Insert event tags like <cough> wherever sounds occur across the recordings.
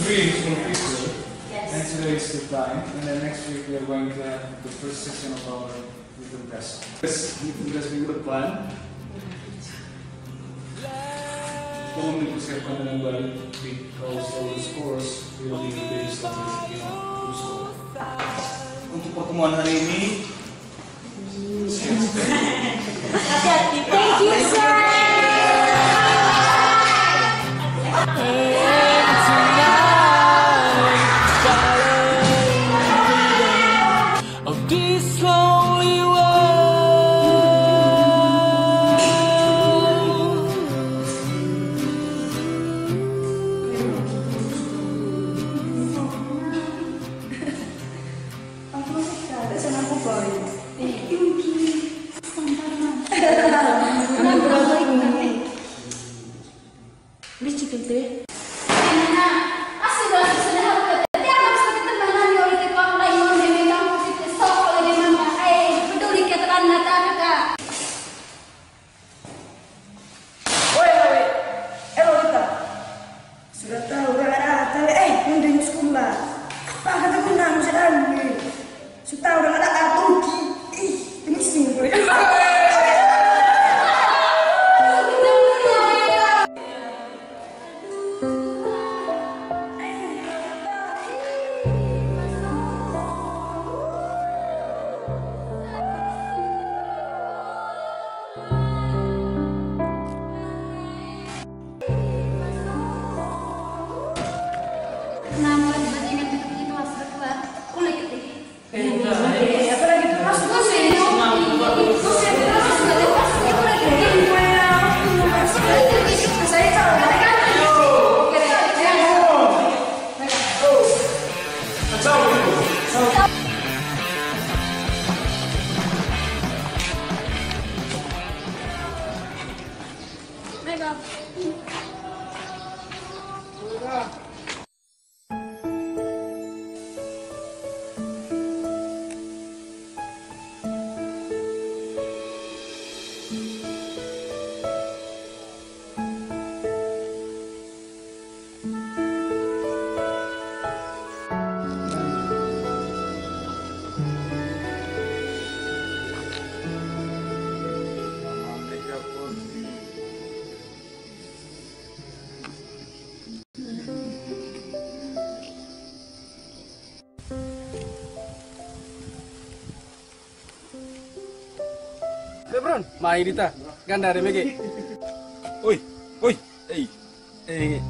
three for people. Yes. And today is the time. And then next week we are going to have the first session of our rhythm test. Yes, rhythm test minggu depan. Tolong dipersiapkan dengan baik because all the scores will be based on the score. Untuk pertemuan hari ini 감사합 니. Main dita. Ganda dari Megi. Oi, oi, eh, eh,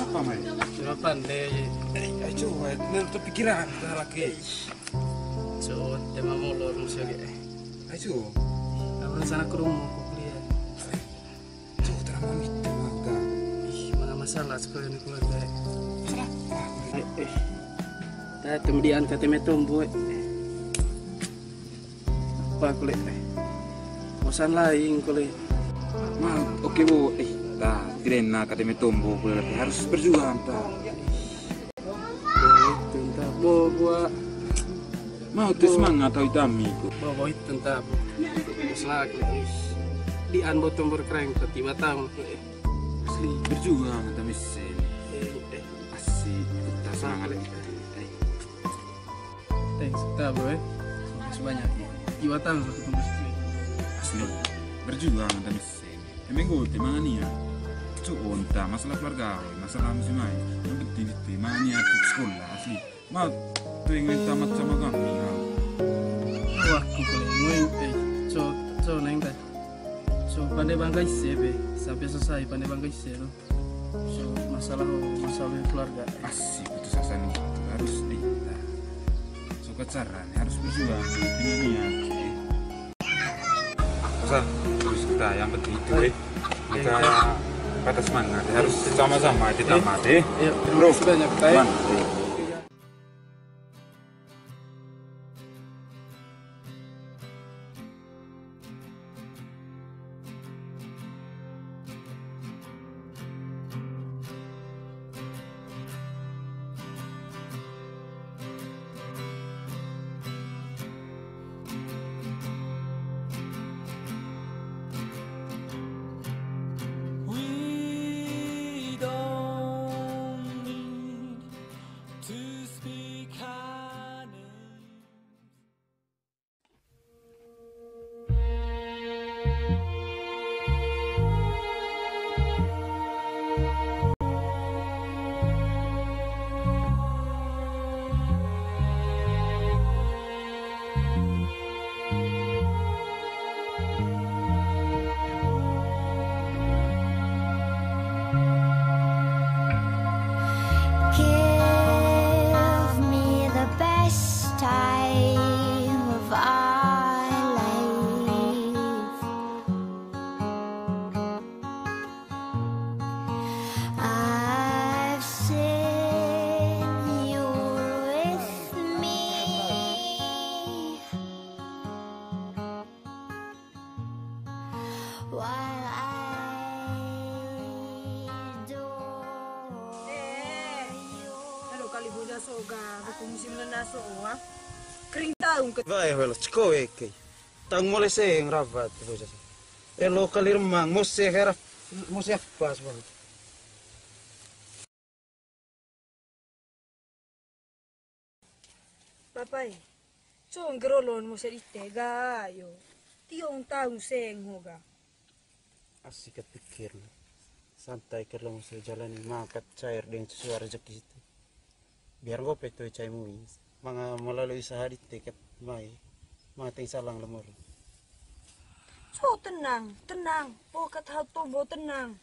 apa main? Cuma pandai. Eh, ayo nentu pikiran lagi. So, tema molor musuh ge. Ayo, Abang sana ke rumah aku kuliah. coba terang mau itu maka. Ih, mana masalah sekolah ini keluarga. Eh, eh. Tak kemudian kata metombo. Apa kulit? Eh. Bosan lain kulit. Mal, oke bu, eh, tak, tidak enak kata metombo, boleh lebih harus berjuang tak. Itu bo gua Mau tuh semangat atau itami ku. bawa itu entah bo. Bos lagi. Di an botong berkereng matang. Eh, Asli berjuang eh. Asik, kita semangat. Eh, Thanks, kita bro eh. Banyak. Tang satu tunggu sekali. asli berjuang. Emang gue temangan ya. Coba entah masalah keluarga, masalah musim main. Yang penting itu mania ke sekolah asli. Mau tuh ingin tamat sama kami ya. Wah, aku kalau ngoin eh. So, so neng dah. So pandai bangga isi be. Sampai selesai pandai bangga isi no. So masalah masalah keluarga. Asik putus asa nih harus di suka cara harus berjuang ini niat. Pesan terus kita yang penting itu eh kita kata semangat harus sama-sama ditamat eh. Ya, terima kasih banyak. Vai, velo, chiko eke. Tang mole seng rabat, boja. E lokal irmang, mose hera, mose pas bang. Papai, so ang gerolon mo sa ite, gayo. Tiyong taong seng hoga. Asik kat pikir. Santai kalau mau saya jalan cair dengan sesuai rezeki itu. Biar gue peto cai mui. Mga melalui sehari mai. Mati salang lemur. So tenang, tenang. Po kat tombo tenang.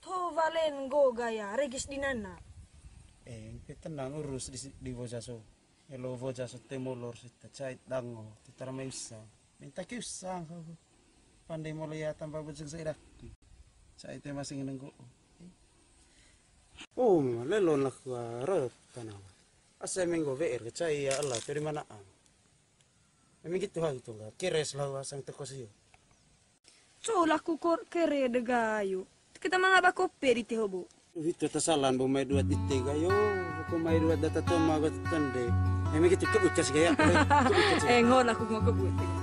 To valen go gaya, regis dinana. Eh, pe tenang urus di di bojaso. Elo bojaso temolor sita cai dango. Titara mai usang. Minta ki usang. Pandai mulai ya tambah bojeng saya dah. Cai te masing nenggo. Oh, lelon lah gua rep tanah. Asa minggu VR ke cai ya Allah dari mana ang. Memang gitu hal itu enggak. Kires lah asang teko sih. So laku kor kere de gayo. Kita mga ba kopi di tehobo. Itu tasalan bu mai dua titik ayo. Aku mai dua data tu mau gue tende. Memang gitu kebucas gaya. Kebucas. <laughs> Eh ngon aku mau kebut.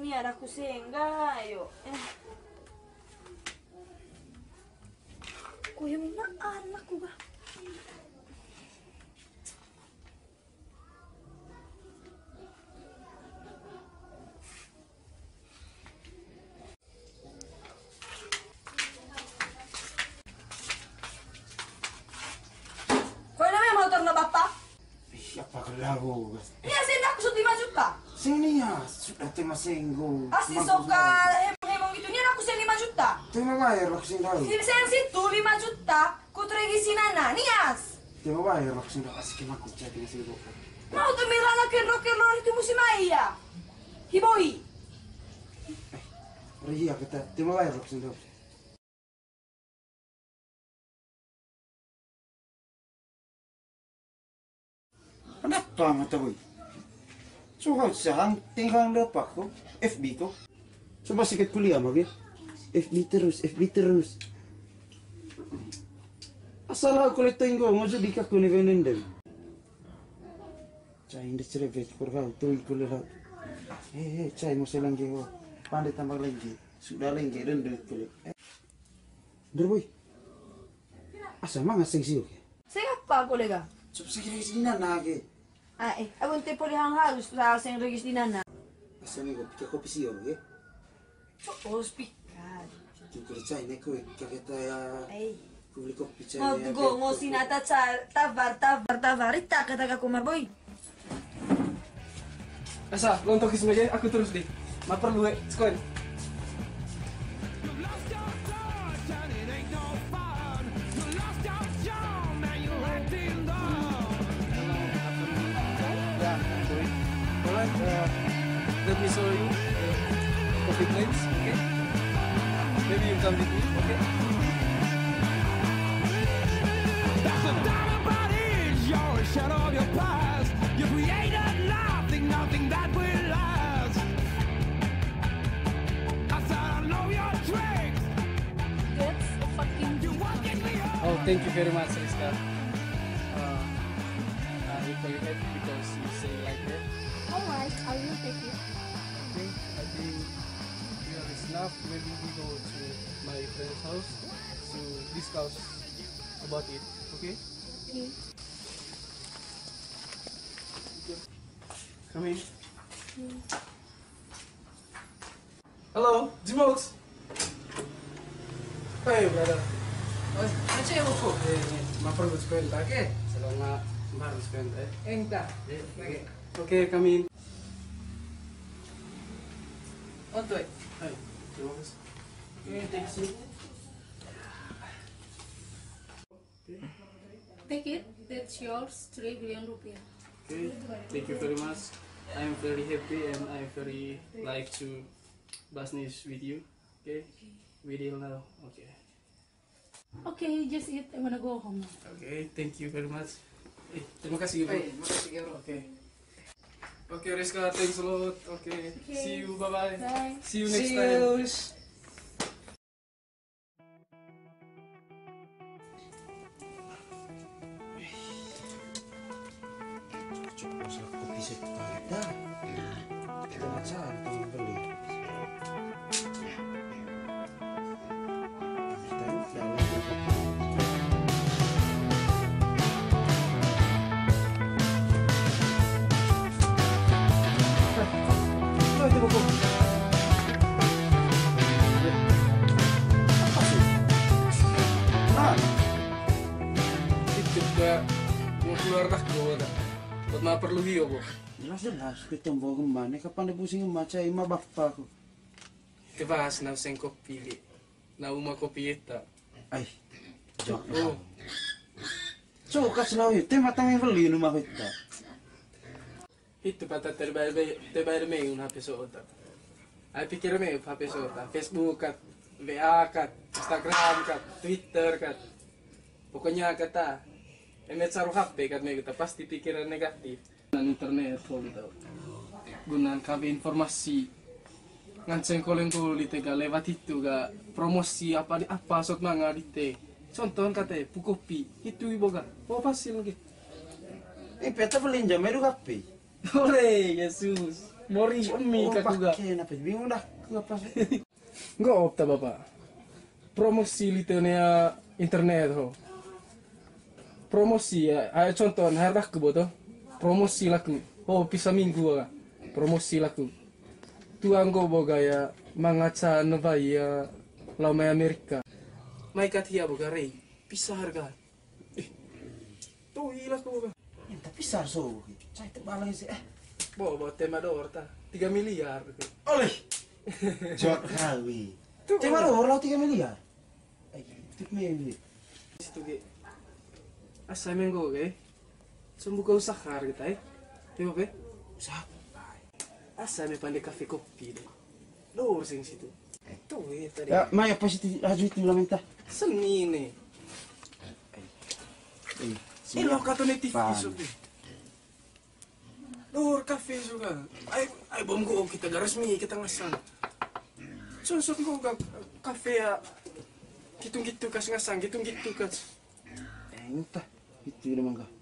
Ni aku ni ada aku gayo. Eh. Ku yang naan aku ba? Kau namanya motor na bapak? Ih, apa kelahu? Iya, sih aku sudah 5 juta. Sini ya, sudah tema senggo. Asli soka hemong gitu aku sih 5 juta. Tema bayar lah sing tahu. Di sen situ 5 juta, ku tregi nana, nias. Tema bayar lah sing tahu. Asik aku cek dengan senggo. Mau tuh mirana kero itu musim ya. Hiboi. Ria kita tema bayar lah sing tahu. Kenapa mata boy? Suhal sahang tinggal lepak ko, FB ko. Coba sikit kuliah magi. FB terus, FB terus. Asal aku kulit tinggo, ngojo di kaku ni venendem. Cai indah cerebet kurang tuh kuliah. Eh, eh, cai mau selangge ho. Pandai tambah lagi. Sudah lagi duit kulit. Eh. Der boy. Asa mga sing siyo ke? Saya apa kolega? Coba sikit sini nage. Ah eh, aku te poli hang harus sa sen regis di nana. Asa mi ko pika kopi siyo ke? Oh, speaker. Tukur cai ne ko kaketa ya. Ay. Kubli kopi cai. Mau tugo ngo sinata sa tavar tavar tavar ita kata ka kumar boy. Asa, lontok isme aja, aku terus deh. Ma perlu let me show you uh, coffee plates, okay? Maybe you come with me, okay? It, a your past. You created nothing, nothing that will last. I said I know your tricks. That's fucking You walking me. Oh, thank you very much, Rizka. Uh, uh, if I happy because you say like that. Alright, I will take it. Okay, I think here is enough. Maybe we go to my friend's house to discuss about it. Okay? Come in. Hello, Jimox. Hey, brother. Oh, ano siya mo po? Eh, maperlu sekolah ke? Selama Harus kan? Entah. Oke, kami. Untuk. Hai. Terima kasih. Oke, thank you. Take it. That's yours. 3 billion rupiah. Okay, thank you very much. I'm very happy and I very like to business with you. Okay, we deal now. Okay. Okay, just eat. I wanna go home. Okay, thank you very much. Eh, terima kasih bro. Oke. Oke Rizka, thanks a lot. Oke, see you, bye bye. Bye. See you next time. Coba masalah kopi sepeda. Kita teman beli. Keluar dah gue. Buat apa perlu hiyo bu? jelas jelas kita mau ke mana? Kapan dia pusing membaca ima bapak aku. Kita bahas na usang kopi. Na uma kopi ita. Ay, Oh, jangan. So, kas lawi, te matang yang beli rumah kita. itu pata terbayar terbayar may un happy so ota. Ay pikir may happy so ota. Facebook kat, WA kat, Instagram kat, Twitter kat. Pokoknya kata, emet saru HP kat may kita pasti pikiran negatif. Nan internet ko gitu. Gunaan kami informasi. Nganceng koleng kulit ga lewat itu ga promosi apa di apa sot manga dite. Contoh kata pukopi itu ibu ga. Oh pasti lagi. Eh, peta beli jam itu kape. <laughs> Ore, Yesus. Mori umi Oh, ka juga. pakai apa? Bingung dah. Apa <laughs> sih? Enggak opta bapak. Promosi litenya internet ho. Promosi ya, ayo contoh ke boto. Promosi laku. Oh, pisa minggu ga. Promosi laku. Tuang go boga ya mangaca novai ya lama Amerika. Mai katia boga rei. Pisa harga. Eh. Tuh laku boga. Ya, tapi sar so. Saya tebalang sih. Eh, Bawa bawa tema dor ta. 3 miliar. oleh. Jod kawi. Cuma lo tiga miliar. Eh, tip miliar. situ ge asa menggo ge sumbu kau sakar kita eh Tengok be Usaha. asa me pandai kafe kopi deh Lor sing situ. Tuh eh tadi. Ya, Maya sih aju itu bilang minta? seni nih. Eh, eh lo kata nih TV Pan. subi Lor kafe juga ay ay bom go kita gak resmi kita ngasang Susuk go ga kafe ya. Gitu-gitu kas ngasang gitu-gitu kas entah. bitti yürü manga.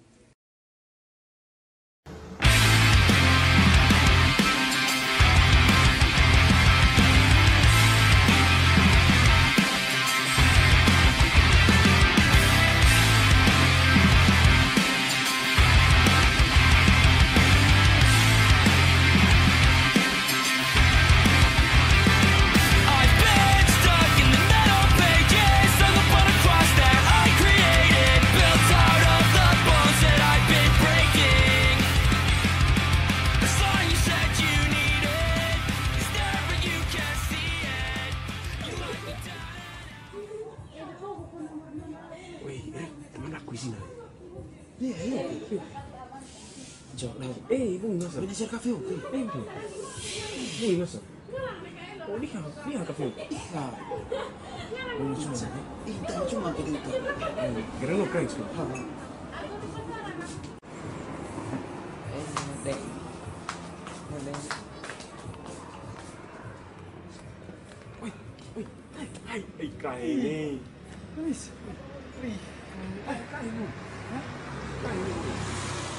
Ibu nggak Ini share kafe oke. eh ibu Ini nggak sih? oh dia dia kafe Nah. Ini cuma. Itu cuma kita itu. kira lo keren sih Hai, hai, kai ini. Guys, wih, hai, kai mu, hah? Kai mu, itu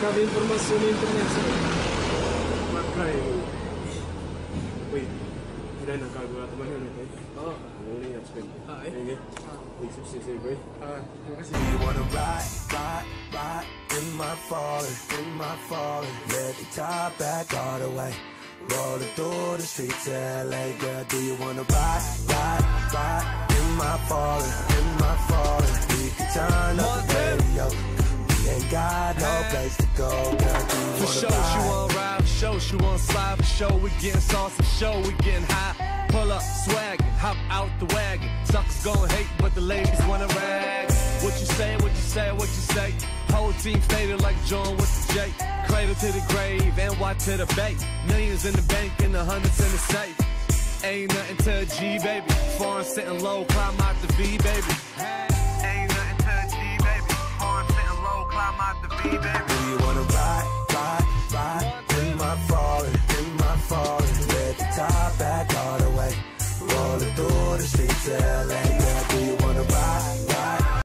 sinema hiyo. So, kami informasi di internet sih. Makanya. Wih, udah nak kagak teman nih. Oh, Boleh ya, spend. ah. Ini. Wih, sukses ya, boy. Ah, terima kasih. You wanna ride, ride, ride in my falling, in my falling. Let the top back all the way. Rolling through the streets of LA, girl. Do you wanna ride, ride, ride in my falling, in my falling? We can turn up the radio. We ain't got no place to go, girl. Do you For wanna she want ride, for sure, she want slide, for show, we getting saucy, Show, we getting high. Pull up, swaggin', hop out the wagon. Suckers gon' hate, but the ladies wanna rag. What you say, what you say, what you say? Whole team faded like John with the J. Cradle to the grave, and Y to the bank. Millions in the bank and the hundreds in the safe. Ain't nothing to a G, baby. Foreign sitting low, climb out the V, baby. Do you wanna ride, ride, ride in my foreign, in my foreign? Let the top back all the way, roll through the streets of LA.